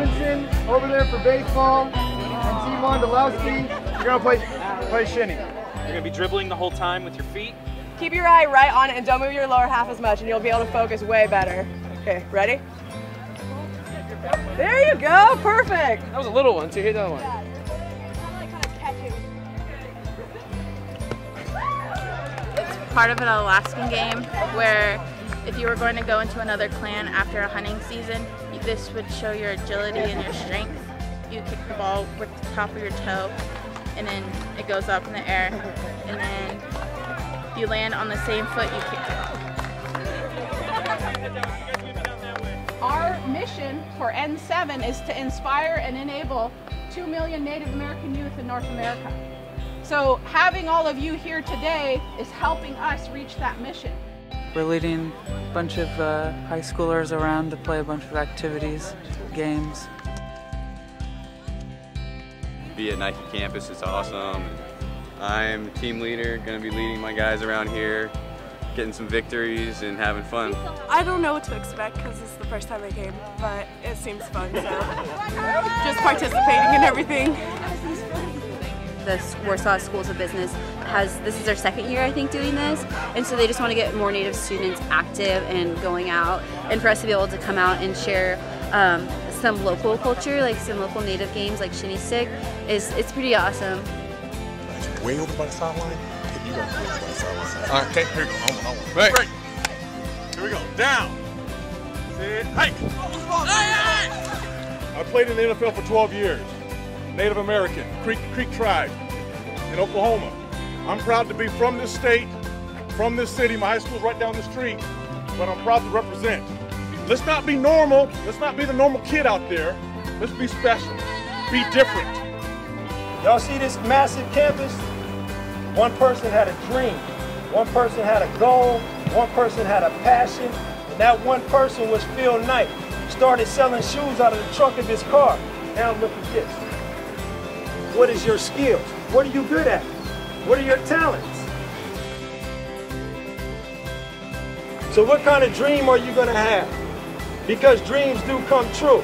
over there for baseball, and Team Wondolowski, you're gonna play play shinny. You're gonna be dribbling the whole time with your feet. Keep your eye right on it and don't move your lower half as much and you'll be able to focus way better. Okay, ready? There you go, perfect. That was a little one too. Hit that other one. part of an Alaskan game where if you were going to go into another clan after a hunting season, this would show your agility and your strength. You kick the ball with the top of your toe and then it goes up in the air and then if you land on the same foot you kick it. Our mission for N7 is to inspire and enable 2 million Native American youth in North America. So having all of you here today is helping us reach that mission. We're leading a bunch of uh, high schoolers around to play a bunch of activities, games. Be at Nike campus is awesome. I'm team leader, gonna be leading my guys around here, getting some victories and having fun. I don't know what to expect because it's the first time I came, but it seems fun, so just participating in everything. The Warsaw Schools of Business has, this is their second year I think doing this, and so they just want to get more Native students active and going out, and for us to be able to come out and share um, some local culture, like some local Native games like Shinny Stick, is it's pretty awesome. Way over by the sideline, you don't go over by the sideline. All right, okay, here we go. Hold on, hold on. Right. right. Here we go. Down. Sit. Hike. I played in the NFL for 12 years. Native American, Creek, Creek Tribe in Oklahoma. I'm proud to be from this state, from this city. My high school's right down the street, but I'm proud to represent. Let's not be normal. Let's not be the normal kid out there. Let's be special. Be different. Y'all see this massive campus? One person had a dream. One person had a goal. One person had a passion. And that one person was Phil Knight. Started selling shoes out of the trunk of his car. Now look at this. What is your skills? What are you good at? What are your talents? So what kind of dream are you going to have? Because dreams do come true.